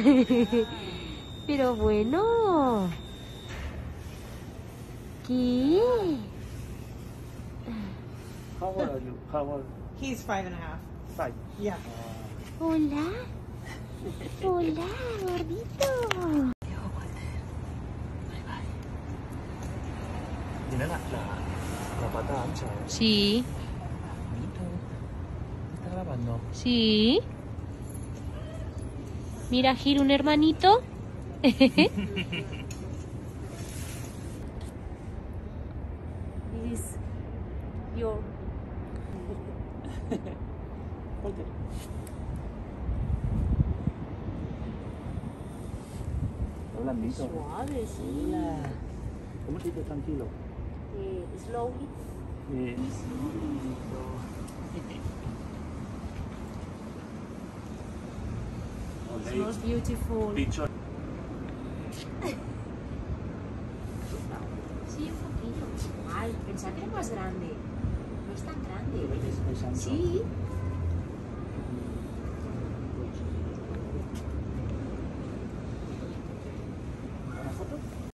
Pero bueno. ¿Qué? How old are you? How old? He's five and a half. Five. Yeah. Hola. Hola, gordito. Tiene la, la, la pata ancha, ¿eh? Sí, Bonito. ¿Está grabando? sí. Mira, Gil, un hermanito. Is your suave, sí. ¿Cómo se dice tranquilo? Eh, slowly. Eh, It's most beautiful. Picho. Sí, un poquito. Ay, pensaba que era más grande. No es tan grande. Sí,